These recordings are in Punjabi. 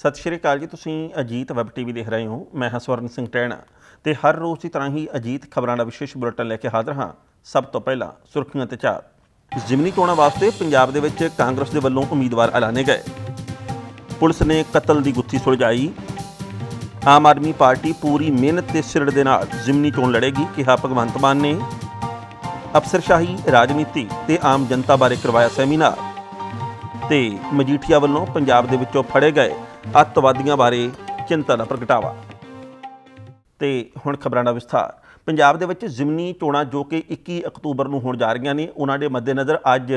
ਸਤਿ ਸ਼੍ਰੀ ਅਕਾਲ ਜੀ, ਤੁਸੀਂ ਅਜੀਤ ਵੈਬ ਟੀਵੀ ਦੇਖ ਰਹੇ ਹੋ, ਮੈਂ ਹਾਂ ਸਵਰਨ ਸਿੰਘ ਟੈਣਾ ਤੇ ਹਰ ਰੋਜ਼ ਦੀ ਤਰ੍ਹਾਂ ਹੀ ਅਜੀਤ ਖਬਰਾਂ ਦਾ ਵਿਸ਼ੇਸ਼ ਬੁਲੇਟਿਨ ਲੈ ਕੇ ਹਾਜ਼ਰ ਹਾਂ। ਸਭ ਤੋਂ ਪਹਿਲਾਂ ਸੁਰਖੀਆਂ ਤੇ ਚਾਰ। ਜ਼ਿਮਨੀ ਚੋਣਾਂ ਵਾਸਤੇ ਪੰਜਾਬ ਦੇ ਵਿੱਚ ਕਾਂਗਰਸ ਦੇ ਵੱਲੋਂ ਉਮੀਦਵਾਰ ਐਲਾਨੇ ਗਏ। ਪੁਲਿਸ ਨੇ ਕਤਲ ਦੀ ਗੁੱਥੀ ਸੁਲਝਾਈ। ਆਮ ਆਦਮੀ ਪਾਰਟੀ ਪੂਰੀ ਮਿਹਨਤ ਤੇ ਸਿਰੜ ਦੇ ਨਾਲ ਜ਼ਿਮਨੀ ਚੋਣ ਲੜੇਗੀ, ਕਿਹਾ ਭਗਵੰਤ ਮਾਨ ਨੇ। ਅਫਸਰਸ਼ਾਹੀ ਰਾਜਨੀਤੀ ਤੇ ਆਮ ਜਨਤਾ ਬਾਰੇ ਕਰਵਾਇਆ ਸੈਮੀਨਾਰ। ਤੇ ਮਜੀਠੀਆ ਵੱਲੋਂ ਪੰਜਾਬ ਦੇ ਵਿੱਚੋਂ ਫੜੇ ਗਏ। ਅੱਤਵਾਦੀਆਂ ਬਾਰੇ ਚਿੰਤਾ ਦਾ ਪ੍ਰਗਟਾਵਾ। ਤੇ ਹੁਣ ਖਬਰਾਂ ਦਾ ਵਿਸਥਾਰ। ਪੰਜਾਬ ਦੇ ਵਿੱਚ ਜ਼ਿਮਨੀ ਚੋਣਾਂ ਜੋ ਕਿ 21 ਅਕਤੂਬਰ ਨੂੰ ਹੋਣ ਜਾ ਰਹੀਆਂ ਨੇ, ਉਹਨਾਂ ਦੇ ਮੱਦੇਨਜ਼ਰ ਅੱਜ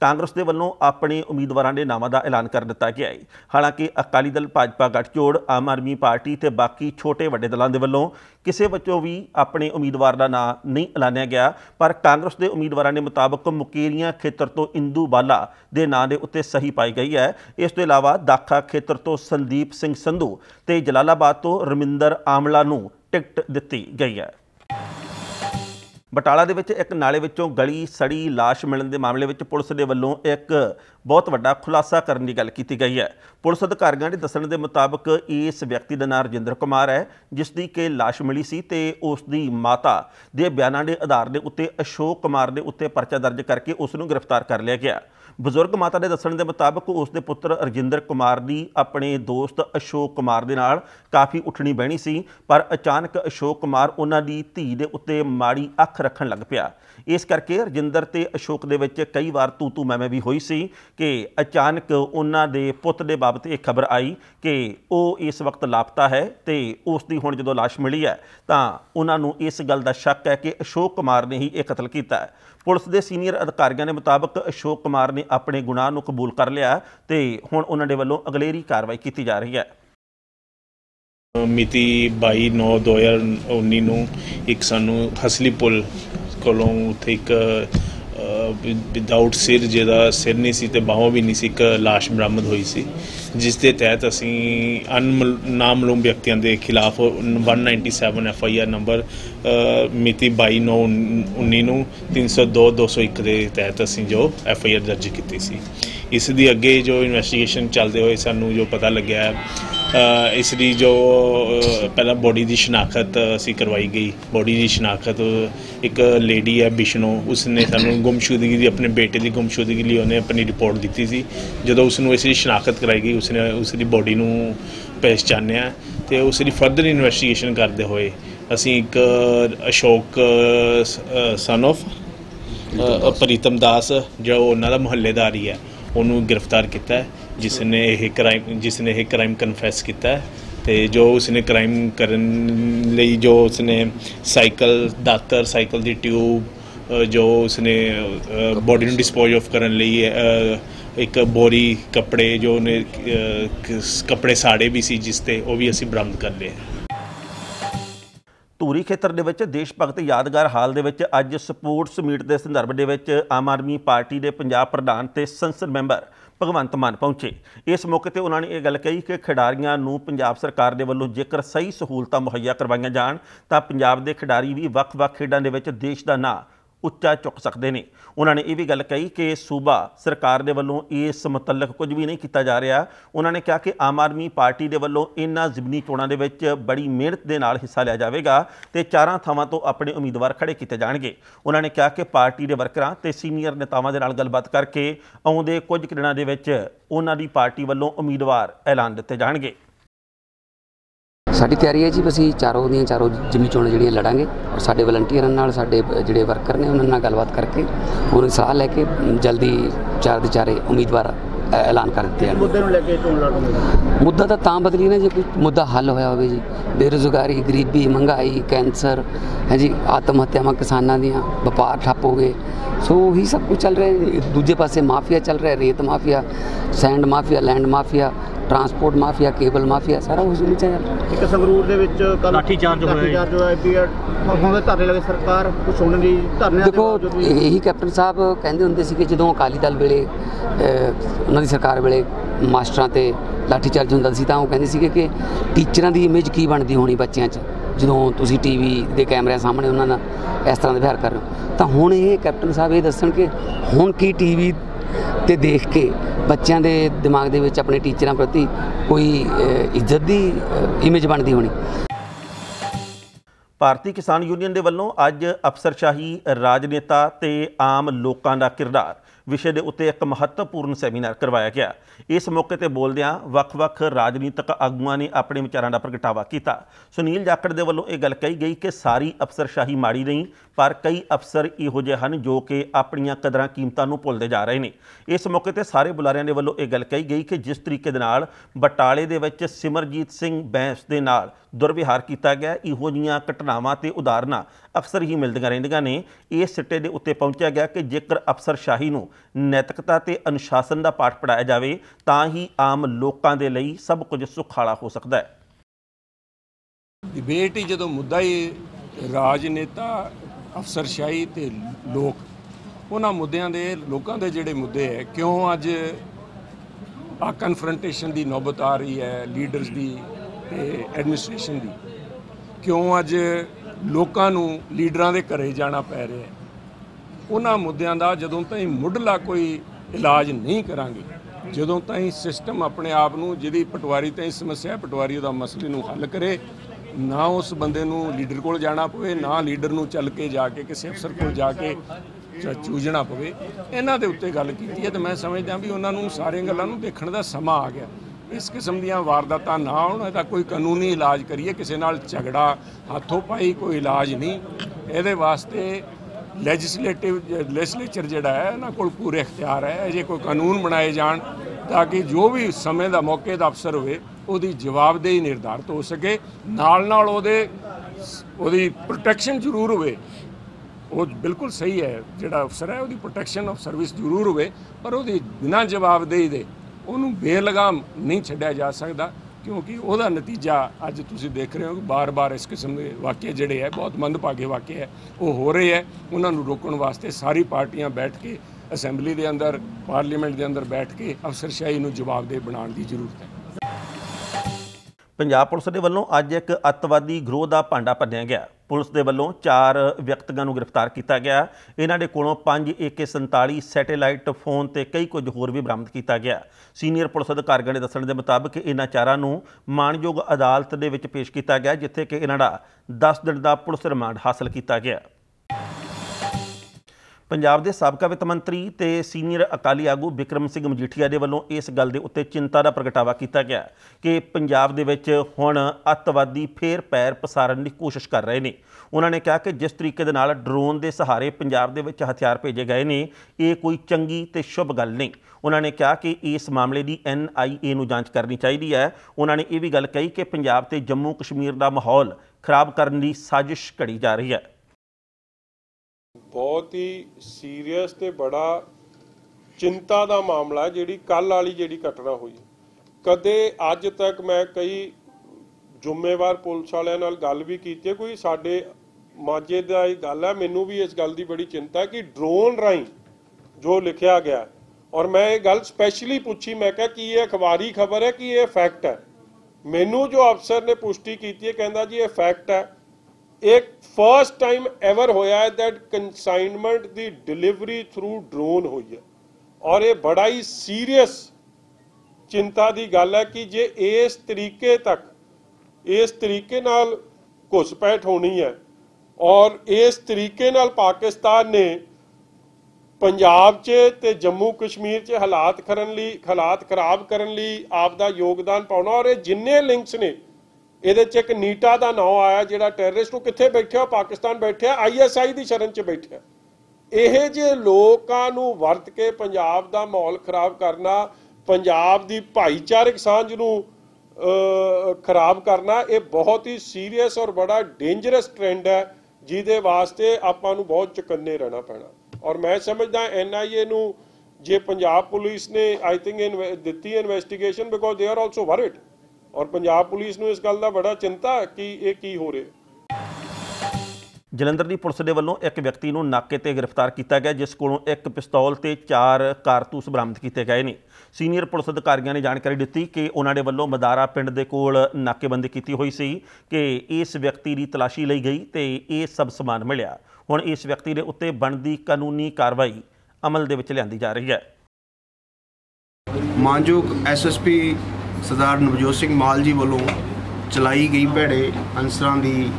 ਕਾਂਗਰਸ ਦੇ ਵੱਲੋਂ ਆਪਣੇ ਉਮੀਦਵਾਰਾਂ ਦੇ ਨਾਵਾਂ ਦਾ ਐਲਾਨ ਕਰ ਦਿੱਤਾ ਗਿਆ ਹੈ। ਹਾਲਾਂਕਿ ਅਕਾਲੀ ਦਲ, ਭਾਜਪਾ ਗੱਠਜੋੜ, ਆਮ ਆਦਮੀ ਪਾਰਟੀ ਤੇ ਬਾਕੀ ਛੋਟੇ ਵੱਡੇ ਦਲਾਂ ਦੇ ਵੱਲੋਂ ਕਿਸੇ ਵਿੱਚੋਂ ਵੀ ਆਪਣੇ ਉਮੀਦਵਾਰ ਦਾ ਨਾਂ ਨਹੀਂ ਐਲਾਨਿਆ ਗਿਆ, ਪਰ ਕਾਂਗਰਸ ਦੇ ਉਮੀਦਵਾਰਾਂ ਦੇ ਮੁਤਾਬਕ ਮੁਕੇਰੀਆਂ ਖੇਤਰ ਤੋਂ ਇੰਦੂ ਬਾਲਾ ਦੇ ਨਾਂ ਦੇ ਉੱਤੇ ਸਹੀ ਪਾਈ ਗਈ ਹੈ। ਇਸ ਤੋਂ ਇਲਾਵਾ ਦਾਖਾ ਖੇਤਰ ਤੋਂ ਸੰਦੀਪ ਸਿੰਘ ਸੰਧੂ ਤੇ ਜਲਾਲਾਬਾਦ ਤੋਂ ਰਮਿੰਦਰ ਆਮਲਾ ਨੂੰ ਟਿਕਟ ਦਿੱਤੀ ਗਈ ਹੈ। ਬਟਾਲਾ ਦੇ ਵਿੱਚ ਇੱਕ ਨਾਲੇ ਵਿੱਚੋਂ ਗਲੀ, ਸੜੀ, ਲਾਸ਼ ਮਿਲਣ ਦੇ ਮਾਮਲੇ ਵਿੱਚ ਪੁਲਿਸ ਦੇ ਵੱਲੋਂ ਇੱਕ ਬਹੁਤ ਵੱਡਾ ਖੁਲਾਸਾ ਕਰਨ ਦੀ ਗੱਲ ਕੀਤੀ ਗਈ ਹੈ। ਪੁਲਿਸ ਅਧਿਕਾਰੀਆਂ ਦੇ ਦੱਸਣ ਦੇ ਮੁਤਾਬਕ ਇਸ ਵਿਅਕਤੀ ਦਾ ਨਾਮ ਰਜਿੰਦਰ ਕੁਮਾਰ ਹੈ ਜਿਸ ਦੀ ਕਿ ਲਾਸ਼ ਮਿਲੀ ਸੀ ਤੇ ਉਸ ਦੀ ਮਾਤਾ ਦੇ ਬਿਆਨਾਂ ਦੇ ਆਧਾਰ ਦੇ ਉੱਤੇ ਅਸ਼ੋਕ ਕੁਮਾਰ ਦੇ ਉੱਤੇ ਪਰਚਾ ਦਰਜ ਕਰਕੇ ਉਸ ਨੂੰ ਗ੍ਰਿਫਤਾਰ ਕਰ ਲਿਆ ਗਿਆ। ਬਜ਼ੁਰਗ ਮਾਤਾ ਦੇ ਦੱਸਣ ਦੇ ਮੁਤਾਬਕ ਉਸ ਦੇ ਪੁੱਤਰ ਰਜਿੰਦਰ ਕੁਮਾਰ ਦੀ ਆਪਣੇ ਦੋਸਤ ਅਸ਼ੋਕ ਕੁਮਾਰ ਦੇ ਨਾਲ ਕਾਫੀ ਉੱਠਣੀ ਬਹਿਣੀ ਸੀ, ਪਰ ਅਚਾਨਕ ਅਸ਼ੋਕ ਕੁਮਾਰ ਉਹਨਾਂ ਦੀ ਧੀ ਦੇ ਉੱਤੇ ਮਾੜੀ ਅੱਖ ਰੱਖਣ ਲੱਗ ਪਿਆ। ਇਸ ਕਰਕੇ ਰਜਿੰਦਰ ਤੇ ਅਸ਼ੋਕ ਦੇ ਵਿੱਚ ਕਈ ਵਾਰ ਤੂ ਤੂ ਮੈਂ ਵੀ ਹੋਈ ਸੀ ਕਿ ਅਚਾਨਕ ਉਹਨਾਂ ਦੇ ਪੁੱਤ ਦੇ ਬਾਬਤ ਇਹ ਖਬਰ ਆਈ ਕਿ ਉਹ ਇਸ ਵਕਤ ਲਾਪਤਾ ਹੈ ਤੇ ਉਸ ਦੀ ਹੁਣ ਜਦੋਂ ਲਾਸ਼ ਮਿਲੀ ਹੈ, ਤਾਂ ਉਹਨਾਂ ਨੂੰ ਇਸ ਗੱਲ ਦਾ ਸ਼ੱਕ ਹੈ ਕਿ ਅਸ਼ੋਕ ਕੁਮਾਰ ਨੇ ਹੀ ਇਹ ਕਤਲ ਕੀਤਾ ਹੈ। ਪੁਲਿਸ ਦੇ ਸੀਨੀਅਰ ਅਧਿਕਾਰੀਆਂ ਦੇ ਮੁਤਾਬਕ ਅਸ਼ੋਕ ਕੁਮਾਰ ਨੇ ਆਪਣੇ ਗੁਨਾਹ ਨੂੰ ਕਬੂਲ ਕਰ ਲਿਆ ਤੇ ਹੁਣ ਉਹਨਾਂ ਦੇ ਵੱਲੋਂ ਅਗਲੇਰੀ ਕਾਰਵਾਈ ਕੀਤੀ ਜਾ ਰਹੀ ਹੈ। ਮਿਤੀ 22/9/2019 ਨੂੰ ਇੱਕ ਸਾਨੂੰ ਹਸਲੀ ਪੁਲ ਕੋਲੋਂ ਉੱਥੇ ਇੱਕ ਵਿਦਆਊਟ ਸਿਰ ਜਿਹਦਾ ਸਿਰ ਨਹੀਂ ਸੀ ਤੇ ਬਾਹਾਂ ਵੀ ਨਹੀਂ ਸੀ ਇੱਕ লাশ ਬਰਾਮਦ ਹੋਈ ਸੀ। ਜਿਸ ਦੇ ਤਹਿਤ ਅਸੀਂ ਅਨਨਾਮਲੂਮ ਵਿਅਕਤੀਆਂ ਦੇ ਖਿਲਾਫ 197 ਐਫ ਆਈ ਆਰ ਨੰਬਰ ਮਿਤੀ 22/9/19 ਨੂੰ 302 201 ਦੇ ਤਹਿਤ ਅਸੀਂ ਜੋ ਐਫ ਆਈ ਆਰ ਦਰਜ ਕੀਤੀ ਸੀ। ਇਸ ਦੀ ਅੱਗੇ ਜੋ ਇਨਵੈਸਟੀਗੇਸ਼ਨ ਚੱਲਦੇ ਹੋਏ ਸਾਨੂੰ ਜੋ ਪਤਾ ਲੱਗਿਆ ਹੈ, ਇਸ ਦੀ ਜੋ ਪਹਿਲਾਂ ਬੋਡੀ ਦੀ ਸ਼ਨਾਖਤ ਅਸੀਂ ਕਰਵਾਈ ਗਈ। ਬੋਡੀ ਦੀ ਸ਼ਨਾਖਤ, ਇੱਕ ਲੇਡੀ ਹੈ ਬਿਸ਼ਨੋ, ਉਸਨੇ ਸਾਨੂੰ ਗੁੰਮਸ਼ੁਦਗੀ ਦੀ, ਆਪਣੇ ਬੇਟੇ ਦੀ ਗੁੰਮਸ਼ੁਦਗੀ ਲਈ ਉਹਨੇ ਆਪਣੀ ਰਿਪੋਰਟ ਦਿੱਤੀ ਸੀ। ਜਦੋਂ ਉਸ ਨੂੰ ਇਸ ਦੀ ਸ਼ਨਾਖਤ ਕਰਾਈ ਗਈ, ਉਸਨੇ ਉਸ ਦੀ ਬੋਡੀ ਨੂੰ ਪਹਿਚਾਨਿਆ ਤੇ ਉਸ ਦੀ ਫਰਦਰ ਇਨਵੈਸਟੀਗੇਸ਼ਨ ਕਰਦੇ ਹੋਏ ਅਸੀਂ ਇੱਕ ਅਸ਼ੋਕ ਸਨ of ਪ੍ਰੀਤਮ ਦਾਸ, ਜੋ ਉਹਨਾਂ ਦਾ ਮੁਹੱਲੇਦਾਰੀ ਹੈ। ਉਹਨੂੰ ਗ੍ਰਿਫਤਾਰ ਕੀਤਾ ਹੈ, ਜਿਸ ਨੇ ਇਹ ਕ੍ਰਾਈਮ ਜਿਸ ਨੇ ਇਹ ਕ੍ਰਾਈਮ ਕਨਫੈਸ ਕੀਤਾ ਹੈ ਤੇ ਜੋ ਉਸਨੇ ਕ੍ਰਾਈਮ ਕਰਨ ਲਈ ਜੋ ਉਸਨੇ ਸਾਈਕਲ ਦਾਤਰ ਸਾਈਕਲ ਦੀ ਟਿਊਬ ਅ, ਜੋ ਉਸਨੇ ਬੋਡੀ ਨੂੰ ਡਿਸਪੋਜ਼ ਆਫ ਕਰਨ ਲਈ ਅ, ਇੱਕ ਬੋਰੀ ਕੱਪੜੇ ਜੋ ਉਹਨੇ ਅ, ਕ- ਕੱਪੜੇ ਸਾੜੇ ਵੀ ਸੀ ਜਿਸ ਤੇ ਉਹ ਵੀ ਅਸੀਂ ਬਰਾਮਦ ਕਰ ਲਏ ਧੂਰੀ ਖੇਤਰ ਦੇ ਵਿੱਚ ਦੇਸ਼ ਭਗਤ ਯਾਦਗਾਰ ਹਾਲ ਦੇ ਵਿੱਚ ਅੱਜ ਸਪੋਰਟਸ ਮੀਟ ਦੇ ਸੰਦਰਭ ਦੇ ਵਿੱਚ ਆਮ ਆਦਮੀ ਪਾਰਟੀ ਦੇ ਪੰਜਾਬ ਪ੍ਰਧਾਨ ਤੇ ਸੰਸਦ ਮੈਂਬਰ ਭਗਵੰਤ ਮਾਨ ਪਹੁੰਚੇ। ਇਸ ਮੌਕੇ ਤੇ ਉਹਨਾਂ ਨੇ ਇਹ ਗੱਲ ਕਹੀ ਕਿ ਖਿਡਾਰੀਆਂ ਨੂੰ ਪੰਜਾਬ ਸਰਕਾਰ ਦੇ ਵੱਲੋਂ ਜੇਕਰ ਸਹੀ ਸਹੂਲਤਾਂ ਮੁਹੱਈਆ ਕਰਵਾਈਆਂ ਜਾਣ, ਤਾਂ ਪੰਜਾਬ ਦੇ ਖਿਡਾਰੀ ਵੀ ਵੱਖ-ਵੱਖ ਖੇਡਾਂ ਦੇ ਵਿੱਚ ਦੇਸ਼ ਦਾ ਨਾਂ ਉੱਚਾ ਚੁੱਕ ਸਕਦੇ ਨੇ। ਉਹਨਾਂ ਨੇ ਇਹ ਵੀ ਗੱਲ ਕਹੀ ਕਿ ਸੂਬਾ ਸਰਕਾਰ ਦੇ ਵੱਲੋਂ ਇਸ ਮੁਤਲਕ ਕੁਝ ਵੀ ਨਹੀਂ ਕੀਤਾ ਜਾ ਰਿਹਾ। ਉਹਨਾਂ ਨੇ ਕਿਹਾ ਕਿ ਆਮ ਆਦਮੀ ਪਾਰਟੀ ਦੇ ਵੱਲੋਂ ਇਹਨਾਂ ਜ਼ਿਮਨੀ ਚੋਣਾਂ ਦੇ ਵਿੱਚ ਬੜੀ ਮਿਹਨਤ ਦੇ ਨਾਲ ਹਿੱਸਾ ਲਿਆ ਜਾਵੇਗਾ ਤੇ ਚਾਰਾਂ ਥਾਵਾਂ ਤੋਂ ਆਪਣੇ ਉਮੀਦਵਾਰ ਖੜੇ ਕੀਤੇ ਜਾਣਗੇ। ਉਹਨਾਂ ਨੇ ਕਿਹਾ ਕਿ ਪਾਰਟੀ ਦੇ ਵਰਕਰਾਂ ਤੇ ਸੀਨੀਅਰ ਨੇਤਾਵਾਂ ਦੇ ਨਾਲ ਗੱਲਬਾਤ ਕਰਕੇ ਆਉਂਦੇ ਕੁਝ ਕੁ ਦਿਨਾਂ ਦੇ ਵਿੱਚ ਉਹਨਾਂ ਦੀ ਪਾਰਟੀ ਵੱਲੋਂ ਉਮੀਦਵਾਰ ਐਲਾਨ ਦਿੱਤੇ ਜਾਣਗੇ। ਸਾਡੀ ਤਿਆਰੀ ਹੈ ਜੀ ਅਸੀਂ ਚਾਰੋਂ ਦੀਆਂ ਚਾਰੋਂ ਜਿਮਨੀ ਚੋਣਾਂ ਜਿਹੜੀਆਂ ਲੜਾਂਗੇ ਔਰ ਸਾਡੇ ਵਲੰਟੀਅਰਾਂ ਨਾਲ ਸਾਡੇ ਜਿਹੜੇ ਵਰਕਰ ਨੇ ਉਹਨਾਂ ਨਾਲ ਗੱਲਬਾਤ ਕਰਕੇ ਉਹਨਾਂ ਦੀ ਸਲਾਹ ਲੈ ਕੇ ਜਲਦੀ ਚਾਰ ਦੇ ਚਾਰੇ ਉਮੀਦਵਾਰ ਐਲਾਨ ਕਰ ਦਿੱਤੇ ਜਾਣਗੇ ਮੁੱਦੇ ਨੂੰ ਲੈ ਕੇ ਚੋਣ ਲੜੋਗੇ ਮੁੱਦਾ ਤਾਂ ਤਾਂ ਬਦਲੀ ਨਾ ਜੇ ਕੋਈ ਮੁੱਦਾ ਹੱਲ ਹੋਇਆ ਹੋਵੇ ਜੀ। ਬੇਰੁਜ਼ਗਾਰੀ ਗਰੀਬੀ ਮਹਿੰਗਾਈ ਕੈਂਸਰ ਹੈ ਜੀ ਆਤਮ ਹੱਤਿਆਵਾਂ ਕਿਸਾਨਾਂ ਦੀਆਂ ਵਪਾਰ ਠੱਪ ਹੋ ਗਏ। ਸੋ ਉਹੀ ਸਭ ਕੁਝ ਚੱਲ ਰਿਹਾ ਹੈ। ਦੂਜੇ ਪਾਸੇ ਮਾਫੀਆ ਚੱਲ ਰਿਹਾ ਰੇਤ mafia sand mafia land mafia transport mafia cable mafia ਸਾਰਾ ਉਸ ਵਿੱਚ ਚੱਲ ਰਿਹਾ ਇੱਕ ਸੰਗਰੂਰ ਦੇ ਵਿੱਚ ਕੱਲ੍ਹ ਲਾਠੀ ਚਾਰਜ ਹੋਇਆ ਲਾਠੀ ਚਾਰਜ ਹੋਇਆ ਵੀ ਹੁਣ ਧਰਨੇ ਲੱਗੇ ਸਰਕਾਰ ਕੁਝ ਸੁਣਨ ਦੀ ਧਰਨੇ ਦੇਖੋ ਇਹ- ਕੈਪਟਨ ਸਾਹਿਬ ਕਹਿੰਦੇ ਹੁੰਦੇ ਸੀ ਕਿ ਜਦੋਂ ਅਕਾਲੀ ਦਲ ਵੇਲੇ ਉਹਨਾਂ ਦੀ ਸਰਕਾਰ ਵੇਲੇ ਮਾਸਟਰਾਂ ਤੇ ਲਾਠੀ ਚਾਰਜ ਹੁੰਦਾ ਸੀ ਤਾਂ ਉਹ ਕਹਿੰਦੇ ਸੀਗੇ ਕਿ ਟੀਚਰਾਂ ਦੀ ਇਮੇਜ ਕੀ ਬਣਦੀ ਹੋਣੀ ਬੱਚਿਆਂ 'ਚ? ਜਦੋਂ ਤੁਸੀਂ ਟੀਵੀ ਦੇ ਕੈਮਰਿਆਂ ਸਾਹਮਣੇ ਉਹਨਾਂ ਦਾ ਇਸ ਤਰ੍ਹਾਂ ਦਾ ਵਿਹਾਰ ਕਰ ਰਹੇ ਹੋ, ਤਾਂ ਹੁਣ ਇਹ ਕੈਪਟਨ ਸਾਹਿਬ ਇਹ ਦੱਸਣ ਕਿ ਹੁਣ ਕੀ ਟੀਵੀ ਤੇ ਦੇਖ ਕੇ ਬੱਚਿਆਂ ਦੇ ਦਿਮਾਗ ਦੇ ਵਿੱਚ ਆਪਣੇ ਟੀਚਰਾਂ ਪ੍ਰਤੀ ਕੋਈ ਇੱਜ਼ਤ ਦੀ ਇਮੇਜ ਬਣਦੀ ਹੋਣੀ। ਭਾਰਤੀ ਕਿਸਾਨ ਯੂਨੀਅਨ ਦੇ ਵੱਲੋਂ ਅੱਜ ਅਫਸਰਸ਼ਾਹੀ ਰਾਜਨੇਤਾ ਤੇ ਆਮ ਲੋਕਾਂ ਦਾ ਕਿਰਦਾਰ। ਵਿਸ਼ੇ ਦੇ ਉੱਤੇ ਇੱਕ ਮਹੱਤਵਪੂਰਨ ਸੈਮੀਨਾਰ ਕਰਵਾਇਆ ਗਿਆ। ਇਸ ਮੌਕੇ ਤੇ ਬੋਲਦਿਆਂ ਵੱਖ-ਵੱਖ ਰਾਜਨੀਤਿਕ ਆਗੂਆਂ ਨੇ ਆਪਣੇ ਵਿਚਾਰਾਂ ਦਾ ਪ੍ਰਗਟਾਵਾ ਕੀਤਾ। ਸੁਨੀਲ ਜਾਖੜ ਦੇ ਵੱਲੋਂ ਇਹ ਗੱਲ ਕਹੀ ਗਈ ਕਿ ਸਾਰੀ ਅਫਸਰਸ਼ਾਹੀ ਮਾੜੀ ਨਹੀਂ, ਪਰ ਕਈ ਅਫਸਰ ਇਹੋ ਜਿਹੇ ਹਨ ਜੋ ਕਿ ਆਪਣੀਆਂ ਕਦਰਾਂ ਕੀਮਤਾਂ ਨੂੰ ਭੁੱਲਦੇ ਜਾ ਰਹੇ ਨੇ। ਇਸ ਮੌਕੇ ਤੇ ਸਾਰੇ ਬੁਲਾਰਿਆਂ ਦੇ ਵੱਲੋਂ ਇਹ ਗੱਲ ਕਹੀ ਗਈ ਕਿ ਜਿਸ ਤਰੀਕੇ ਦੇ ਨਾਲ ਬਟਾਲੇ ਦੇ ਵਿੱਚ ਸਿਮਰਜੀਤ ਸਿੰਘ ਬੈਂਸ ਦੇ ਨਾਲ ਦੁਰਵਿਹਾਰ ਕੀਤਾ ਗਿਆ, ਇਹੋ ਜਿਹੀਆਂ ਘਟਨਾਵਾਂ ਤੇ ਉਦਾਹਰਨਾਂ ਅਕਸਰ ਹੀ ਮਿਲਦੀਆਂ ਰਹਿੰਦੀਆਂ ਨੇ। ਇਸ ਸਿੱਟੇ ਦੇ ਉੱਤੇ ਪਹੁੰਚਿਆ ਗਿਆ ਕਿ ਜੇਕਰ ਅਫਸਰਸ਼ਾਹੀ ਨੂੰ ਨੈਤਿਕਤਾ ਤੇ ਅਨੁਸ਼ਾਸਨ ਦਾ ਪਾਠ ਪੜਾਇਆ ਜਾਵੇ, ਤਾਂ ਹੀ ਆਮ ਲੋਕਾਂ ਦੇ ਲਈ ਸਭ ਕੁਝ ਸੁਖਾਲਾ ਹੋ ਸਕਦਾ ਹੈ। ਡਿਬੇਟ ਹੀ ਜਦੋਂ ਮੁੱਦਾ ਹੀ ਰਾਜਨੇਤਾ, ਅਫਸਰਸ਼ਾਹੀ ਤੇ ਲੋਕ, ਉਹਨਾਂ ਮੁੱਦਿਆਂ ਦੇ, ਲੋਕਾਂ ਦੇ ਜਿਹੜੇ ਮੁੱਦੇ ਹੈ, ਕਿਉਂ ਅੱਜ ਆ ਕਨਫਰੰਟੇਸ਼ਨ ਦੀ ਨੌਬਤ ਆ ਰਹੀ ਹੈ ਲੀਡਰਸ ਦੀ ਤੇ ਐਡਮਿਨਿਸਟ੍ਰੇਸ਼ਨ ਦੀ? ਕਿਉਂ ਅੱਜ ਲੋਕਾਂ ਨੂੰ ਲੀਡਰਾਂ ਦੇ ਘਰੇ ਜਾਣਾ ਪੈ ਰਿਹਾ ਹੈ? ਉਹਨਾਂ ਮੁੱਦਿਆਂ ਦਾ ਜਦੋਂ ਤਾਈਂ ਮੁੱਢਲਾ ਕੋਈ ਇਲਾਜ ਨਹੀਂ ਕਰਾਂਗੇ ਜਦੋਂ ਤਾਈਂ ਸਿਸਟਮ ਆਪਣੇ ਆਪ ਨੂੰ ਜਿਹਦੀ ਪਟਵਾਰੀ ਤਾਈਂ ਸਮੱਸਿਆ ਹੈ, ਪਟਵਾਰੀ ਉਹਦਾ ਮਸਲੇ ਨੂੰ ਹੱਲ ਕਰੇ ਨਾ ਉਸ ਬੰਦੇ ਨੂੰ ਲੀਡਰ ਕੋਲ ਜਾਣਾ ਪਵੇ ਨਾ ਲੀਡਰ ਨੂੰ ਚੱਲ ਕੇ ਜਾ ਕੇ ਕਿਸੇ ਅਫਸਰ ਕੋਲ ਜਾ ਕੇ ਚ- ਚੂਝਣਾ ਪਵੇ। ਇਹਨਾਂ ਦੇ ਉੱਤੇ ਗੱਲ ਕੀਤੀ ਹੈ ਤੇ ਮੈਂ ਸਮਝਦਾ ਵੀ ਉਹਨਾਂ ਨੂੰ ਸਾਰੀਆਂ ਗੱਲਾਂ ਨੂੰ ਦੇਖਣ ਦਾ ਸਮਾਂ ਆ ਗਿਆ। ਇਸ ਕਿਸਮ ਦੀਆਂ ਵਾਰਦਾਤਾਂ ਨਾ ਹੋਣ ਇਹਦਾ ਕੋਈ ਕਾਨੂੰਨੀ ਇਲਾਜ ਕਰੀਏ ਕਿਸੇ ਨਾਲ ਝਗੜਾ ਹੱਥੋਂ ਪਾਈ ਕੋਈ ਇਲਾਜ ਨਹੀਂ। ਇਹਦੇ ਵਾਸਤੇ ਲੈਜਿਸਲੇਟਿਵ ਲੈਜਿਸਲੇਚਰ ਜਿਹੜਾ ਹੈ, ਇਹਨਾਂ ਕੋਲ ਪੂਰੇ ਇਖਤਿਆਰ ਹੈ ਅਜੇ ਕੋਈ ਕਾਨੂੰਨ ਬਣਾਏ ਜਾਣ ਤਾਂ ਕਿ ਜੋ ਵੀ ਸਮੇਂ ਦਾ ਮੌਕੇ ਦਾ ਅਫਸਰ ਹੋਵੇ, ਉਹਦੀ ਜਵਾਬਦੇਹੀ ਨਿਰਧਾਰਤ ਹੋ ਸਕੇ। ਨਾਲ ਨਾਲ ਉਹਦੇ, ਉਹਦੀ ਪ੍ਰੋਟੈਕਸ਼ਨ ਜ਼ਰੂਰ ਹੋਵੇ। ਉਹ ਬਿਲਕੁਲ ਸਹੀ ਹੈ, ਜਿਹੜਾ ਅਫਸਰ ਹੈ, ਉਹਦੀ ਪ੍ਰੋਟੈਕਸ਼ਨ ਆਫ ਸਰਵਿਸ ਜ਼ਰੂਰ ਹੋਵੇ, ਪਰ ਉਹਦੀ ਬਿਨਾਂ ਜਵਾਬਦੇਹੀ ਦੇ ਉਹਨੂੰ ਬੇਲਗਾਮ ਨਹੀਂ ਛੱਡਿਆ ਜਾ ਸਕਦਾ। ਕਿਉਂਕਿ ਉਹਦਾ ਨਤੀਜਾ ਅੱਜ ਤੁਸੀਂ ਦੇਖ ਰਹੇ ਹੋ ਕਿ ਬਾਰ-ਬਾਰ ਇਸ ਕਿਸਮ ਦੇ ਵਾਕਿਆ ਜਿਹੜੇ ਹੈ, ਬਹੁਤ ਮੰਦਭਾਗੇ ਵਾਕਿਆ ਹੈ, ਉਹ ਹੋ ਰਹੇ ਹੈ। ਉਹਨਾਂ ਨੂੰ ਰੋਕਣ ਵਾਸਤੇ ਸਾਰੀ ਪਾਰਟੀਆਂ ਬੈਠ ਕੇ ਅਸੈਂਬਲੀ ਦੇ ਅੰਦਰ, ਪਾਰਲੀਮੈਂਟ ਦੇ ਅੰਦਰ ਬੈਠ ਕੇ ਅਫਸਰਸ਼ਾਹੀ ਨੂੰ ਜਵਾਬਦੇਹ ਬਣਾਉਣ ਦੀ ਜ਼ਰੂਰਤ ਹੈ। ਪੰਜਾਬ ਪੁਲਿਸ ਦੇ ਵੱਲੋਂ ਅੱਜ ਇੱਕ ਅੱਤਵਾਦੀ ਗਰੋਹ ਦਾ ਭਾਂਡਾ ਭੰਨਿਆ ਗਿਆ। ਪੁਲਿਸ ਦੇ ਵੱਲੋਂ ਚਾਰ ਵਿਅਕਤੀਆਂ ਨੂੰ ਗ੍ਰਿਫਤਾਰ ਕੀਤਾ ਗਿਆ। ਇਹਨਾਂ ਦੇ ਕੋਲੋਂ 5 AK47 ਸੈਟੇਲਾਈਟ ਫੋਨ ਤੇ ਕਈ ਕੁਝ ਹੋਰ ਵੀ ਬਰਾਮਦ ਕੀਤਾ ਗਿਆ। ਸੀਨੀਅਰ ਪੁਲਿਸ ਅਧਿਕਾਰੀਆਂ ਦੇ ਦੱਸਣ ਦੇ ਮੁਤਾਬਕ ਇਹਨਾਂ ਚਾਰਾਂ ਨੂੰ ਮਾਣਯੋਗ ਅਦਾਲਤ ਦੇ ਵਿੱਚ ਪੇਸ਼ ਕੀਤਾ ਗਿਆ, ਜਿੱਥੇ ਕਿ ਇਹਨਾਂ ਦਾ 10 ਦਿਨ ਦਾ ਪੁਲਿਸ ਰਿਮਾਂਡ ਹਾਸਲ ਕੀਤਾ ਗਿਆ। ਪੰਜਾਬ ਦੇ ਸਾਬਕਾ ਵਿੱਤ ਮੰਤਰੀ ਤੇ ਸੀਨੀਅਰ ਅਕਾਲੀ ਆਗੂ ਵਿਕਰਮ ਸਿੰਘ ਮਜੀਠੀਆ ਦੇ ਵੱਲੋਂ ਇਸ ਗੱਲ ਦੇ ਉੱਤੇ ਚਿੰਤਾ ਦਾ ਪ੍ਰਗਟਾਵਾ ਕੀਤਾ ਗਿਆ ਕਿ ਪੰਜਾਬ ਦੇ ਵਿੱਚ ਹੁਣ ਅੱਤਵਾਦੀ ਫੇਰ ਪੈਰ ਪਸਾਰਨ ਦੀ ਕੋਸ਼ਿਸ਼ ਕਰ ਰਹੇ ਨੇ। ਉਹਨਾਂ ਨੇ ਕਿਹਾ ਕਿ ਜਿਸ ਤਰੀਕੇ ਦੇ ਨਾਲ ਡਰੋਨ ਦੇ ਸਹਾਰੇ ਪੰਜਾਬ ਦੇ ਵਿੱਚ ਹਥਿਆਰ ਭੇਜੇ ਗਏ ਨੇ, ਇਹ ਕੋਈ ਚੰਗੀ ਤੇ ਸ਼ੁਭ ਗੱਲ ਨਹੀਂ। ਉਹਨਾਂ ਨੇ ਕਿਹਾ ਕਿ ਇਸ ਮਾਮਲੇ ਦੀ ਐਨਆਈਏ ਨੂੰ ਜਾਂਚ ਕਰਨੀ ਚਾਹੀਦੀ ਹੈ। ਉਹਨਾਂ ਨੇ ਇਹ ਵੀ ਗੱਲ ਕਹੀ ਕਿ ਪੰਜਾਬ ਤੇ ਜੰਮੂ ਕਸ਼ਮੀਰ ਦਾ ਮਾਹੌਲ ਖਰਾਬ ਕਰਨ ਦੀ ਸਾਜ਼ਿਸ਼ ਘੜੀ ਜਾ ਰਹੀ ਹੈ। ਬਹੁਤ ਹੀ ਸੀਰੀਅਸ ਤੇ ਬੜਾ ਚਿੰਤਾ ਦਾ ਮਾਮਲਾ ਹੈ ਜਿਹੜੀ ਕੱਲ ਵਾਲੀ ਜਿਹੜੀ ਘਟਨਾ ਹੋਈ ਕਦੇ ਅੱਜ ਤੱਕ ਮੈਂ ਕਈ ਜ਼ਿੰਮੇਵਾਰ ਪੁਲਿਸ ਵਾਲਿਆਂ ਨਾਲ ਗੱਲ ਵੀ ਕੀਤੀ ਕੋਈ ਸਾਡੇ ਮਾਝੇ ਦਾ ਇਹ ਗੱਲ ਹੈ, ਮੈਨੂੰ ਵੀ ਇਸ ਗੱਲ ਦੀ ਬੜੀ ਚਿੰਤਾ ਹੈ ਕਿ ਡਰੋਨ ਰਾਹੀਂ ਜੋ ਲਿਖਿਆ ਗਿਆ ਔਰ ਮੈਂ ਇਹ ਗੱਲ ਸਪੈਸ਼ਲੀ ਪੁੱਛੀ, ਮੈਂ ਕਿਹਾ ਕਿ ਇਹ ਅਖਬਾਰੀ ਖਬਰ ਹੈ ਕਿ ਇਹ ਫੈਕਟ ਹੈ? ਮੈਨੂੰ ਜੋ ਅਫਸਰ ਨੇ ਪੁਸ਼ਟੀ ਕੀਤੀ ਹੈ, ਕਹਿੰਦਾ ਜੀ ਇਹ ਫੈਕਟ ਹੈ। ਇੱਕ ਫਰਸਟ ਟਾਈਮ ਐਵਰ ਹੋਇਆ ਹੈ that ਕਨਸਾਈਨਮੈਂਟ ਦੀ ਡਿਲੀਵਰੀ ਥਰੂ ਡਰੋਨ ਹੋਈ ਹੈ। ਔਰ ਇਹ ਬੜਾ ਹੀ ਸੀਰੀਅਸ ਚਿੰਤਾ ਦੀ ਗੱਲ ਹੈ ਕਿ ਜੇ ਇਸ ਤਰੀਕੇ ਤੱਕ, ਇਸ ਤਰੀਕੇ ਨਾਲ ਘੁਸਪੈਠ ਹੋਣੀ ਹੈ ਔਰ ਇਸ ਤਰੀਕੇ ਨਾਲ ਪਾਕਿਸਤਾਨ ਨੇ ਪੰਜਾਬ 'ਚ ਤੇ ਜੰਮੂ ਕਸ਼ਮੀਰ 'ਚ ਹਾਲਾਤ ਕਰਨ ਲਈ, ਹਾਲਾਤ ਖਰਾਬ ਕਰਨ ਲਈ ਆਪ ਦਾ ਯੋਗਦਾਨ ਪਾਉਣਾ ਔਰ ਇਹ ਜਿੰਨੇ ਲਿੰਕਸ ਨੇ ਇਹਦੇ 'ਚ ਇੱਕ ਨੀਟਾ ਦਾ ਨਾਮ ਆਇਆ ਜਿਹੜਾ ਟੈਰਰਿਸਟ ਉਹ ਕਿੱਥੇ ਬੈਠਿਆ? ਪਾਕਿਸਤਾਨ ਬੈਠਿਆ ਆਈਐਸਆਈ ਦੀ ਸ਼ਰਨ 'ਚ ਬੈਠਿਆ। ਇਹ ਜੇ ਲੋਕਾਂ ਨੂੰ ਵਰਤ ਕੇ ਪੰਜਾਬ ਦਾ ਮਾਹੌਲ ਖਰਾਬ ਕਰਨਾ, ਪੰਜਾਬ ਦੀ ਭਾਈਚਾਰਕ ਸਾਂਝ ਨੂੰ ਖਰਾਬ ਕਰਨਾ, ਇਹ ਬਹੁਤ ਹੀ ਸੀਰੀਅਸ ਔਰ ਬੜਾ ਡੇਂਜਰਸ ਟ੍ਰੈਂਡ ਹੈ, ਜਿਹਦੇ ਵਾਸਤੇ ਆਪਾਂ ਨੂੰ ਬਹੁਤ ਚੁਕੰਨੇ ਰਹਿਣਾ ਪੈਣਾ। ਔਰ ਮੈਂ ਸਮਝਦਾ ਐਨਆਈਏ ਨੂੰ, ਜੇ ਪੰਜਾਬ ਪੁਲਿਸ ਨੇ ਆਈ ਥਿੰਕ ਦਿੱਤੀ investigation because they are also word ਔਰ ਪੰਜਾਬ ਪੁਲਿਸ ਨੂੰ ਇਸ ਗੱਲ ਦਾ ਬੜਾ ਚਿੰਤਾ ਹੈ ਕਿ ਇਹ ਕੀ ਹੋ ਰਿਹਾ ਜਲੰਧਰ ਦੀ ਪੁਲਿਸ ਦੇ ਵੱਲੋਂ ਇੱਕ ਵਿਅਕਤੀ ਨੂੰ ਨਾਕੇ ਤੇ ਗ੍ਰਿਫਤਾਰ ਕੀਤਾ ਗਿਆ ਜਿਸ ਕੋਲੋਂ ਇੱਕ ਪਿਸਤੌਲ ਤੇ ਚਾਰ ਕਾਰਤੂਸ ਬਰਾਮਦ ਕੀਤੇ ਗਏ ਨੇ। ਸੀਨੀਅਰ ਪੁਲਿਸ ਅਧਿਕਾਰੀਆਂ ਨੇ ਜਾਣਕਾਰੀ ਦਿੱਤੀ ਕਿ ਉਹਨਾਂ ਦੇ ਵੱਲੋਂ ਮਦਾਰਾ ਪਿੰਡ ਦੇ ਕੋਲ ਨਾਕੇਬੰਦੀ ਕੀਤੀ ਹੋਈ ਸੀ ਕਿ ਇਸ ਵਿਅਕਤੀ ਦੀ ਤਲਾਸ਼ੀ ਲਈ ਗਈ ਤੇ ਇਹ ਸਭ ਸਮਾਨ ਮਿਲਿਆ। ਹੁਣ ਇਸ ਵਿਅਕਤੀ ਦੇ ਉੱਤੇ ਬਣਦੀ ਕਾਨੂੰਨੀ ਕਾਰਵਾਈ ਅਮਲ ਦੇ ਵਿੱਚ ਲਿਆਂਦੀ ਜਾ ਰਹੀ ਹੈ। ਮਾਨਯੋਗ ਐਸਐਸਪੀ ਸਰਦਾਰ ਨਵਜੋਤ ਸਿੰਘ ਮਾਲ ਜੀ ਵੱਲੋਂ ਚਲਾਈ ਗਈ ਭੈੜੇ ਅਨਸਰਾਂ ਦੀ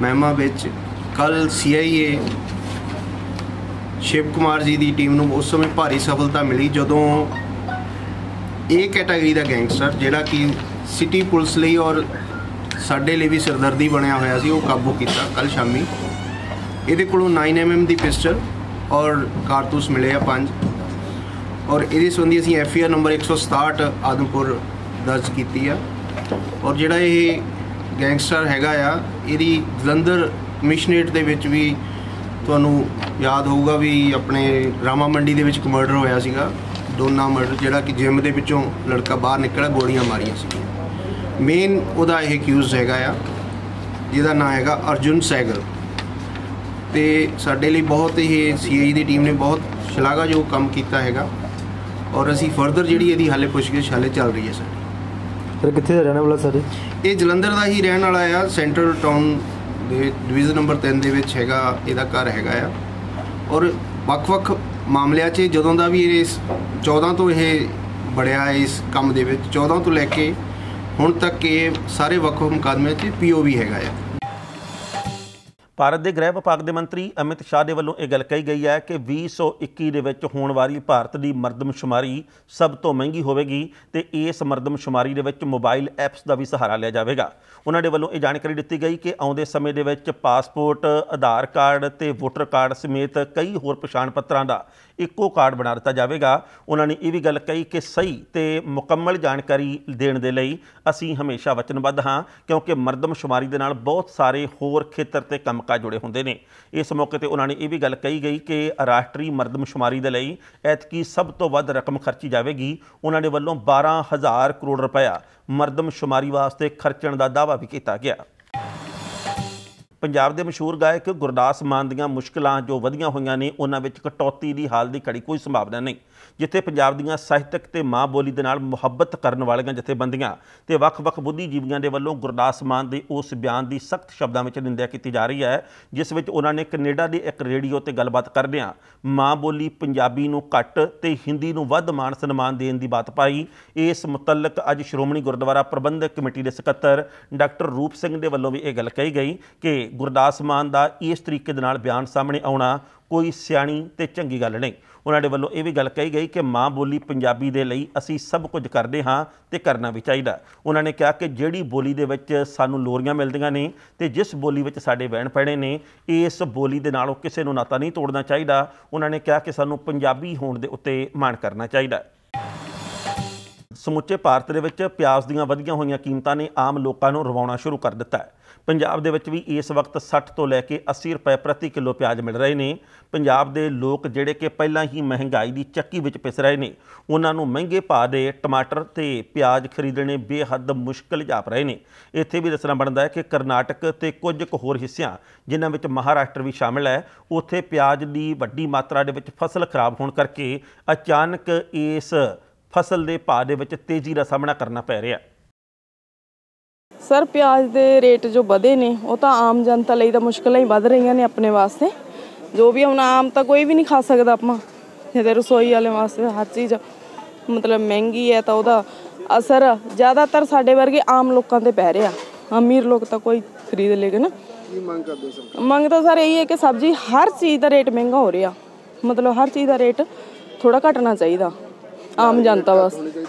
ਮਹਿਮਾ ਵਿੱਚ ਕੱਲ ਸੀਆਈਏ ਸ਼ਿਵ ਕੁਮਾਰ ਜੀ ਦੀ ਟੀਮ ਨੂੰ ਉਸ ਸਮੇਂ ਭਾਰੀ ਸਫਲਤਾ ਮਿਲੀ ਜਦੋਂ ਇਹ ਕੈਟਾਗਰੀ ਦਾ ਗੈਂਗਸਟਰ ਜਿਹੜਾ ਕਿ ਸਿਟੀ ਪੁਲਿਸ ਲਈ ਔਰ ਸਾਡੇ ਲਈ ਵੀ ਸਰਦਰਦੀ ਬਣਿਆ ਹੋਇਆ ਸੀ, ਉਹ ਕਾਬੂ ਕੀਤਾ ਕੱਲ ਸ਼ਾਮੀ। ਇਹਦੇ ਕੋਲੋਂ 9mm ਦੀ ਪਿਸਟਲ ਔਰ ਕਾਰਤੂਸ ਮਿਲੇ ਆ ਪੰਜ। ਔਰ ਇਹਦੇ ਸੰਬੰਧੀ ਅਸੀਂ ਐਫਆਰ ਨੰਬਰ 167 ਆਦਮਪੁਰ ਦਰਜ ਕੀਤੀ ਆ। ਔਰ ਜਿਹੜਾ ਇਹ ਗੈਂਗਸਟਰ ਹੈਗਾ ਆ, ਇਹਦੀ ਜਲੰਧਰ ਕਮਿਸ਼ਨਰੇਟ ਦੇ ਵਿੱਚ ਵੀ ਤੁਹਾਨੂੰ ਯਾਦ ਹੋਊਗਾ ਵੀ ਆਪਣੇ ਰਾਮਾ ਮੰਡੀ ਦੇ ਵਿੱਚ ਇੱਕ ਮਰਡਰ ਹੋਇਆ ਸੀਗਾ। ਦੋਨਾ ਮਰਡਰ ਜਿਹੜਾ ਕਿ ਜਿਮ ਦੇ ਵਿੱਚੋਂ ਲੜਕਾ ਬਾਹਰ ਨਿਕਲਿਆ, ਗੋਲੀਆਂ ਮਾਰੀਆਂ ਸੀ। ਮੇਨ ਉਹਦਾ ਇਹ ਕਿਊਜ਼ ਹੈਗਾ ਆ, ਜਿਹਦਾ ਨਾਮ ਹੈਗਾ ਅਰਜੁਨ ਸੈਗਲ। ਤੇ ਸਾਡੇ ਲਈ ਬਹੁਤ ਇਹ ਸੀਆਈ ਦੀ ਟੀਮ ਨੇ ਬਹੁਤ ਸ਼ਲਾਘਾਯੋਗ ਕੰਮ ਕੀਤਾ ਹੈਗਾ। ਔਰ ਅਸੀਂ ਫਰਦਰ ਜਿਹੜੀ ਇਹਦੀ ਹਾਲੇ ਪੁੱਛਗਿੱਛ ਹਾਲੇ ਚੱਲ ਰਹੀ ਹੈ ਸਾਡੀ ਸਰ ਕਿੱਥੇ ਦਾ ਰਹਿਣ ਵਾਲਾ ਸਰ? ਇਹ ਜਲੰਧਰ ਦਾ ਹੀ ਰਹਿਣ ਵਾਲਾ ਆ ਸੈਂਟਰਲ ਟਾਊਨ ਦੇ ਡਿਵੀਜ਼ਨ ਨੰਬਰ 3 ਦੇ ਵਿੱਚ ਹੈਗਾ ਇਹਦਾ ਘਰ ਹੈਗਾ ਆ। ਔਰ ਵੱਖ-ਵੱਖ ਮਾਮਲਿਆਂ 'ਚ ਜਦੋਂ ਦਾ ਵੀ ਇਹ ਇਸ 14 ਤੋਂ ਇਹ ਬੜਿਆ ਇਸ ਕੰਮ ਦੇ ਵਿੱਚ 14 ਤੋਂ ਲੈ ਕੇ ਹੁਣ ਤੱਕ ਇਹ ਸਾਰੇ ਵੱਖ-ਵੱਖ ਮੁਕੱਦਮਿਆਂ 'ਚ ਪੀਓਵੀ ਹੈਗਾ ਆ। ਭਾਰਤ ਦੇ ਗ੍ਰਹਿ ਵਿਭਾਗ ਦੇ ਮੰਤਰੀ ਅਮਿਤ ਸ਼ਾਹ ਦੇ ਵੱਲੋਂ ਇਹ ਗੱਲ ਕਹੀ ਗਈ ਹੈ ਕਿ 2021 ਦੇ ਵਿੱਚ ਹੋਣ ਵਾਲੀ ਭਾਰਤ ਦੀ ਮਰਦਮਸ਼ੁਮਾਰੀ ਸਭ ਤੋਂ ਮਹਿੰਗੀ ਹੋਵੇਗੀ ਤੇ ਇਸ ਮਰਦਮਸ਼ੁਮਾਰੀ ਦੇ ਵਿੱਚ ਮੋਬਾਈਲ ਐਪਸ ਦਾ ਵੀ ਸਹਾਰਾ ਲਿਆ ਜਾਵੇਗਾ। ਉਹਨਾਂ ਦੇ ਵੱਲੋਂ ਇਹ ਜਾਣਕਾਰੀ ਦਿੱਤੀ ਗਈ ਕਿ ਆਉਂਦੇ ਸਮੇਂ ਦੇ ਵਿੱਚ ਪਾਸਪੋਰਟ, ਆਧਾਰ ਕਾਰਡ ਤੇ ਵੋਟਰ ਕਾਰਡ ਸਮੇਤ ਕਈ ਹੋਰ ਪਛਾਣ ਪੱਤਰਾਂ ਦਾ ਇੱਕੋ ਕਾਰਡ ਬਣਾ ਦਿੱਤਾ ਜਾਵੇਗਾ। ਉਹਨਾਂ ਨੇ ਇਹ ਵੀ ਗੱਲ ਕਹੀ ਕਿ ਸਹੀ ਤੇ ਮੁਕੰਮਲ ਜਾਣਕਾਰੀ ਦੇਣ ਦੇ ਲਈ ਅਸੀਂ ਹਮੇਸ਼ਾ ਵਚਨਬੱਧ ਹਾਂ, ਕਿਉਂਕਿ ਮਰਦਮਸ਼ੁਮਾਰੀ ਦੇ ਨਾਲ ਬਹੁਤ ਸਾਰੇ ਹੋਰ ਖੇਤਰ ਤੇ ਕੰਮਕਾਜ ਜੁੜੇ ਹੁੰਦੇ ਨੇ। ਇਸ ਮੌਕੇ ਤੇ ਉਹਨਾਂ ਨੇ ਇਹ ਵੀ ਗੱਲ ਕਹੀ ਗਈ ਕਿ ਰਾਸ਼ਟਰੀ ਮਰਦਮਸ਼ੁਮਾਰੀ ਦੇ ਲਈ ਐਤਕੀ ਸਭ ਤੋਂ ਵੱਧ ਰਕਮ ਖਰਚੀ ਜਾਵੇਗੀ। ਉਹਨਾਂ ਦੇ ਵੱਲੋਂ 12000 ਕਰੋੜ ਰੁਪਇਆ ਮਰਦਮਸ਼ੁਮਾਰੀ ਵਾਸਤੇ ਖਰਚਣ ਦਾ ਦਾਅਵਾ ਵੀ ਕੀਤਾ ਗਿਆ। ਪੰਜਾਬ ਦੇ ਮਸ਼ਹੂਰ ਗਾਇਕ ਗੁਰਦਾਸ ਮਾਨ ਦੀਆਂ ਮੁਸ਼ਕਲਾਂ ਜੋ ਵਧੀਆਂ ਹੋਈਆਂ ਨੇ, ਉਹਨਾਂ ਵਿੱਚ ਕਟੌਤੀ ਦੀ ਹਾਲ ਦੀ ਘੜੀ ਕੋਈ ਸੰਭਾਵਨਾ ਨਹੀਂ, ਜਿੱਥੇ ਪੰਜਾਬ ਦੀਆਂ ਸਾਹਿਤਕ ਤੇ ਮਾਂ ਬੋਲੀ ਦੇ ਨਾਲ ਮੁਹੱਬਤ ਕਰਨ ਵਾਲੀਆਂ ਜਥੇਬੰਦੀਆਂ ਤੇ ਵੱਖ-ਵੱਖ ਬੁੱਧੀਜੀਵੀਆਂ ਦੇ ਵੱਲੋਂ ਗੁਰਦਾਸ ਮਾਨ ਦੇ ਉਸ ਬਿਆਨ ਦੀ ਸਖਤ ਸ਼ਬਦਾਂ ਵਿੱਚ ਨਿੰਦਿਆ ਕੀਤੀ ਜਾ ਰਹੀ ਹੈ, ਜਿਸ ਵਿੱਚ ਉਹਨਾਂ ਨੇ ਕੈਨੇਡਾ ਦੇ ਇੱਕ ਰੇਡੀਓ ਤੇ ਗੱਲਬਾਤ ਕਰਦਿਆਂ ਮਾਂ ਬੋਲੀ ਪੰਜਾਬੀ ਨੂੰ ਘੱਟ ਤੇ ਹਿੰਦੀ ਨੂੰ ਵੱਧ ਮਾਣ ਸਨਮਾਨ ਦੇਣ ਦੀ ਬਾਤ ਪਾਈ। ਇਸ ਮੁਤਲਕ ਅੱਜ ਸ਼੍ਰੋਮਣੀ ਗੁਰਦੁਆਰਾ ਪ੍ਰਬੰਧਕ ਕਮੇਟੀ ਦੇ ਸਕੱਤਰ ਡਾਕਟਰ ਰੂਪ ਸਿੰਘ ਦੇ ਵੱਲੋਂ ਵੀ ਇਹ ਗੱਲ ਕਹੀ ਗਈ ਕਿ ਗੁਰਦਾਸ ਮਾਨ ਦਾ ਇਸ ਤਰੀਕੇ ਦੇ ਨਾਲ ਬਿਆਨ ਸਾਹਮਣੇ ਆਉਣਾ ਕੋਈ ਸਿਆਣੀ ਤੇ ਚੰਗੀ ਗੱਲ ਨਹੀਂ। ਉਹਨਾਂ ਦੇ ਵੱਲੋਂ ਇਹ ਵੀ ਗੱਲ ਕਹੀ ਗਈ ਕਿ ਮਾਂ ਬੋਲੀ ਪੰਜਾਬੀ ਦੇ ਲਈ ਅਸੀਂ ਸਭ ਕੁਝ ਕਰਦੇ ਹਾਂ ਤੇ ਕਰਨਾ ਵੀ ਚਾਹੀਦਾ। ਉਹਨਾਂ ਨੇ ਕਿਹਾ ਕਿ ਜਿਹੜੀ ਬੋਲੀ ਦੇ ਵਿੱਚ ਸਾਨੂੰ ਲੋਰੀਆਂ ਮਿਲਦੀਆਂ ਨੇ ਤੇ ਜਿਸ ਬੋਲੀ ਵਿੱਚ ਸਾਡੇ ਵਹਿਣ ਪੈਣੇ ਨੇ, ਇਸ ਬੋਲੀ ਦੇ ਨਾਲ ਉਹ ਕਿਸੇ ਨੂੰ ਨਾਤਾ ਨਹੀਂ ਤੋੜਨਾ ਚਾਹੀਦਾ। ਉਹਨਾਂ ਨੇ ਕਿਹਾ ਕਿ ਸਾਨੂੰ ਪੰਜਾਬੀ ਹੋਣ ਦੇ ਉੱਤੇ ਮਾਣ ਕਰਨਾ ਚਾਹੀਦਾ। ਸਮੁੱਚੇ ਭਾਰਤ ਦੇ ਵਿੱਚ ਪਿਆਜ਼ ਦੀਆਂ ਵਧੀਆਂ ਹੋਈਆਂ ਕੀਮਤਾਂ ਨੇ ਆਮ ਲੋਕਾਂ ਨੂੰ ਰਵਾਉਣਾ ਸ਼ੁਰੂ ਕਰ ਦਿੱਤਾ ਹੈ। ਪੰਜਾਬ ਦੇ ਵਿੱਚ ਵੀ ਇਸ ਵਕਤ 60 ਤੋਂ ਲੈ ਕੇ 80 ਰੁਪਏ ਪ੍ਰਤੀ ਕਿਲੋ ਪਿਆਜ਼ ਮਿਲ ਰਹੇ ਨੇ। ਪੰਜਾਬ ਦੇ ਲੋਕ ਜਿਹੜੇ ਕਿ ਪਹਿਲਾਂ ਹੀ ਮਹਿੰਗਾਈ ਦੀ ਚੱਕੀ ਵਿੱਚ ਪਿਸ ਰਹੇ ਨੇ, ਉਹਨਾਂ ਨੂੰ ਮਹਿੰਗੇ ਭਾਅ ਦੇ ਟਮਾਟਰ ਤੇ ਪਿਆਜ਼ ਖਰੀਦਣੇ ਬੇਹੱਦ ਮੁਸ਼ਕਲ ਜਾਪ ਰਹੇ ਨੇ। ਇੱਥੇ ਵੀ ਦੱਸਣਾ ਬਣਦਾ ਹੈ ਕਿ ਕਰਨਾਟਕ ਤੇ ਕੁਝ ਕੁ ਹੋਰ ਹਿੱਸਿਆਂ, ਜਿਨ੍ਹਾਂ ਵਿੱਚ ਮਹਾਰਾਸ਼ਟਰ ਵੀ ਸ਼ਾਮਿਲ ਹੈ, ਉੱਥੇ ਪਿਆਜ਼ ਦੀ ਵੱਡੀ ਮਾਤਰਾ ਦੇ ਵਿੱਚ ਫਸਲ ਖਰਾਬ ਹੋਣ ਕਰਕੇ ਅਚਾਨਕ ਇਸ ਫਸਲ ਦੇ ਭਾਅ ਦੇ ਵਿੱਚ ਤੇਜ਼ੀ ਦਾ ਸਾਹਮਣਾ ਕਰਨਾ ਪੈ ਰਿਹਾ ਹੈ। ਸਰ ਪਿਆਜ਼ ਦੇ ਰੇਟ ਜੋ ਵਧੇ ਨੇ ਉਹ ਤਾਂ ਆਮ ਜਨਤਾ ਲਈ ਤਾਂ ਮੁਸ਼ਕਲਾਂ ਹੀ ਵੱਧ ਰਹੀਆਂ ਨੇ ਆਪਣੇ ਵਾਸਤੇ। ਜੋ ਵੀ ਹੁਣ ਆਮ ਤਾਂ ਕੋਈ ਵੀ ਨਹੀਂ ਖਾ ਸਕਦਾ ਆਪਾਂ। ਜਿਹਦੇ ਰਸੋਈ ਵਾਲੇ ਵਾਸਤੇ ਹਰ ਚੀਜ਼ ਮਤਲਬ ਮਹਿੰਗੀ ਹੈ ਤਾਂ ਉਹਦਾ ਅਸਰ ਜ਼ਿਆਦਾਤਰ ਸਾਡੇ ਵਰਗੇ ਆਮ ਲੋਕਾਂ ਤੇ ਪੈ ਰਿਹਾ। ਅਮੀਰ ਲੋਕ ਤਾਂ ਕੋਈ ਖਰੀਦ ਲੇਗਾ ਨਾ। ਕੀ ਮੰਗ ਕਰਦੇ ਸਰ? ਮੰਗ ਤਾਂ ਸਰ ਇਹੀ ਹੈ ਕਿ ਸਬਜ਼ੀ ਹਰ ਚੀਜ਼ ਦਾ ਰੇਟ ਮਹਿੰਗਾ ਹੋ ਰਿਹਾ। ਮਤਲਬ ਹਰ ਚੀਜ਼ ਦਾ ਰੇਟ ਥੋੜਾ ਘਟਣਾ ਚਾਹੀਦਾ ਆਮ ਜਨਤਾ ਵਾਸਤੇ।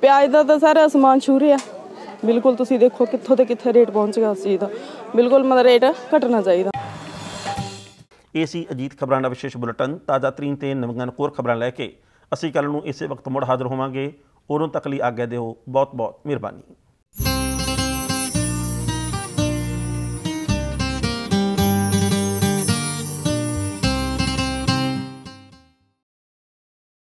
ਪਿਆਜ਼ ਦਾ ਤਾਂ ਸਰ ਅਸਮਾਨ ਛੂ ਰਿਹਾ। ਬਿਲਕੁਲ ਤੁਸੀਂ ਦੇਖੋ ਕਿੱਥੋਂ ਤੇ ਕਿੱਥੇ ਰੇਟ ਪਹੁੰਚ ਗਿਆ ਉਸ ਚੀਜ਼ ਦਾ। ਬਿਲਕੁਲ ਮਤਲਬ ਰੇਟ ਘਟਣਾ ਚਾਹੀਦਾ। ਇਹ ਸੀ ਅਜੀਤ ਖਬਰਾਂ ਦਾ ਵਿਸ਼ੇਸ਼ ਬੁਲੇਟਿਨ। ਤਾਜ਼ਾ ਤਰੀਨ ਤੇ ਨਵੀਆਂ ਨਕੋਰ ਖਬਰਾਂ ਲੈ ਕੇ ਅਸੀਂ ਕੱਲ ਨੂੰ ਇਸੇ ਵਕਤ ਮੁੜ ਹਾਜ਼ਰ ਹੋਵਾਂਗੇ। ਉਦੋਂ ਤੱਕ ਲਈ ਆਗਿਆ ਦਿਓ। ਬਹੁਤ ਬਹੁਤ ਮਿਹਰਬਾਨੀ।